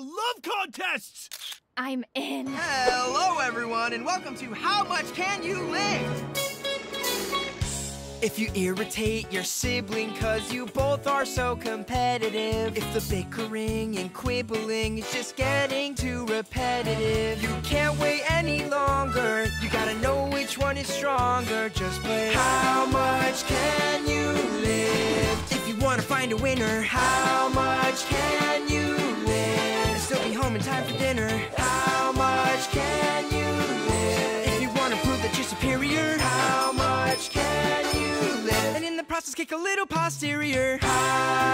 love contests! I'm in. Hello, everyone, and welcome to How Much Can You Lift? If you irritate your sibling cause you both are so competitive If the bickering and quibbling is just getting too repetitive You can't wait any longer, you gotta know which one is stronger Just play How much can you lift? If you wanna find a winner, how much can you home in time for dinner, how much can you lift? If you wanna prove that you're superior, how much can you lift? And in the process kick a little posterior, how